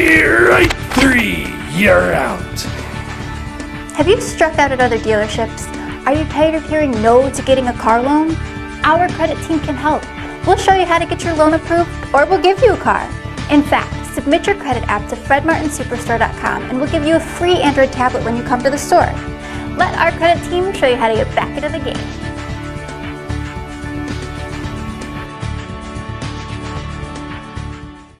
right three, you're out. Have you struck out at other dealerships? Are you tired of hearing no to getting a car loan? Our credit team can help. We'll show you how to get your loan approved or we'll give you a car. In fact, submit your credit app to fredmartinsuperstore.com and we'll give you a free Android tablet when you come to the store. Let our credit team show you how to get back into the game.